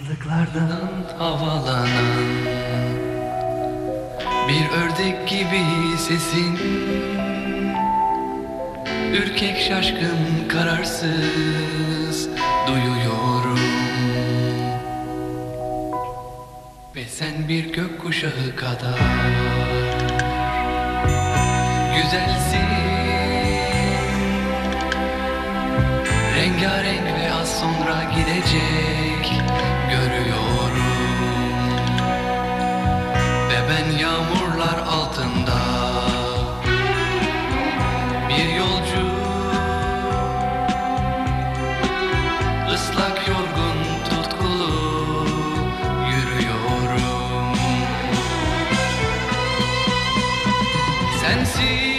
Yıldızlardan havalanan Bir ördek gibi sesin. Ürkek şaşkın kararsız Duyuyorum. Ve sen bir gökkuşağı kadar Güzelsin. Rengarenk sonra gidecek görüyorum. Ve ben yağmurlar altında bir yolcu ıslak yorgun tutkulu yürüyorum. Sensiz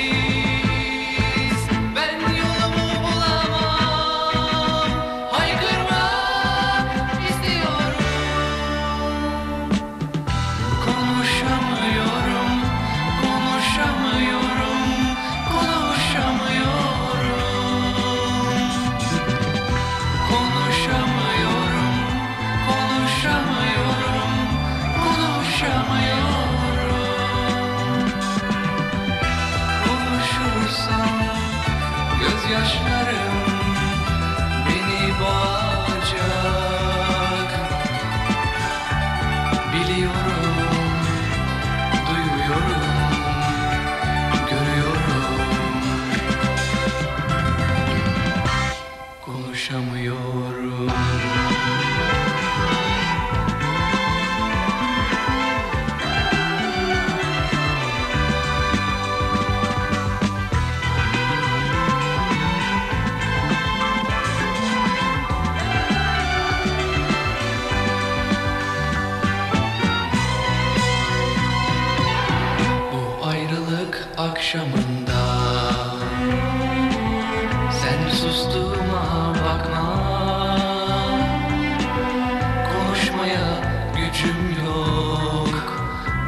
akşamında. Sen sustuğuma bakma. Konuşmaya gücüm yok.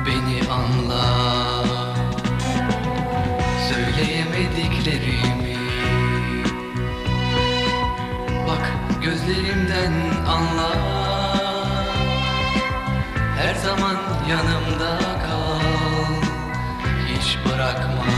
Beni anla. Söyleyemediklerimi. Bak gözlerimden anla. Her zaman yanımda Bırakma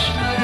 Krishna